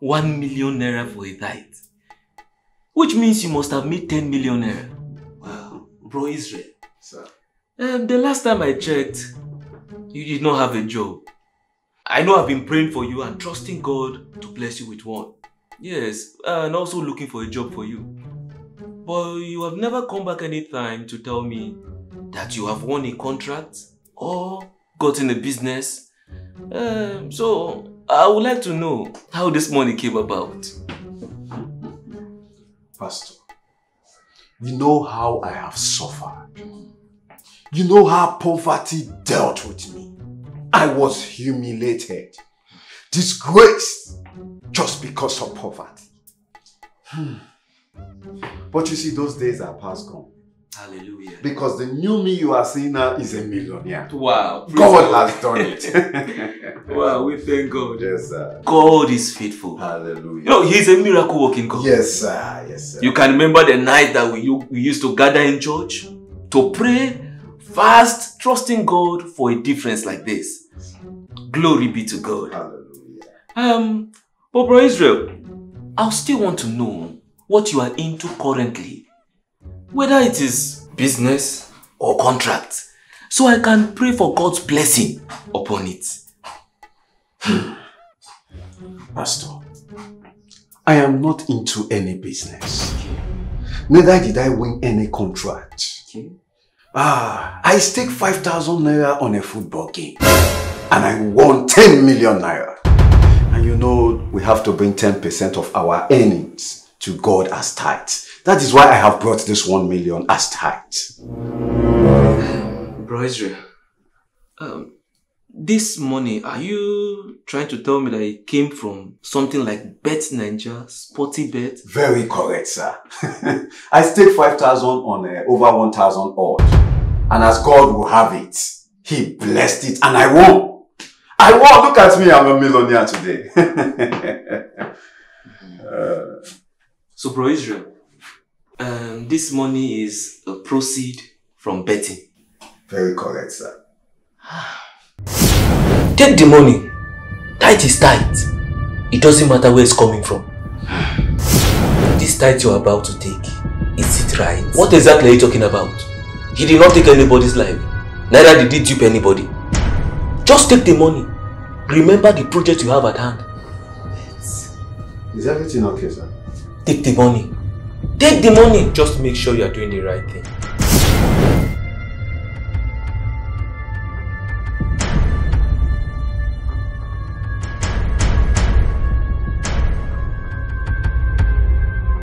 1 million naira for a tithe. Which means you must have made 10 million naira. Wow, bro Israel. Sir. Um, the last time I checked, you did not have a job. I know I've been praying for you and trusting God to bless you with one. Yes, and also looking for a job for you. But you have never come back anytime to tell me that you have won a contract or gotten a business. Um, so I would like to know how this money came about. Pastor, you know how I have suffered. You know how poverty dealt with me. I was humiliated, disgraced, just because of poverty. Hmm. But you see, those days are past gone. Hallelujah. Because the new me you are seeing now is a millionaire. Wow. God has done it. Wow, we thank God. yes, sir. God is faithful. Hallelujah. You know, He's a miracle working God. yes, sir. Yes, sir. You can remember the night that we, we used to gather in church to pray, fast, trusting God for a difference like this. Glory be to God. Hallelujah. Um, but Bro Israel, I still want to know what you are into currently. Whether it is business or contract. So I can pray for God's blessing upon it. Pastor, I am not into any business. Neither did I win any contract. Okay. Ah, I stake 5,000 naira on a football game and I won 10 million naira. And you know, we have to bring 10% of our earnings to God as tithe. That is why I have brought this 1 million as tithe. Bro Israel, um, this money, are you trying to tell me that it came from something like Bet Ninja, Sporty Bet? Very correct, sir. I staked 5,000 on uh, over 1,000 odd. And as God will have it, He blessed it and I won. I won. Look at me, I'm a millionaire today. Uh, So, Bro Israel, um, this money is a proceed from betting. very correct, sir. Take the money. Tight is tight. It doesn't matter where it's coming from. This tight you're about to take, is it right? What exactly are you talking about? He did not take anybody's life. Neither did he dupe anybody. Just take the money. Remember the project you have at hand. Is everything okay, sir? Take the money. Take the money. Just make sure you are doing the right thing.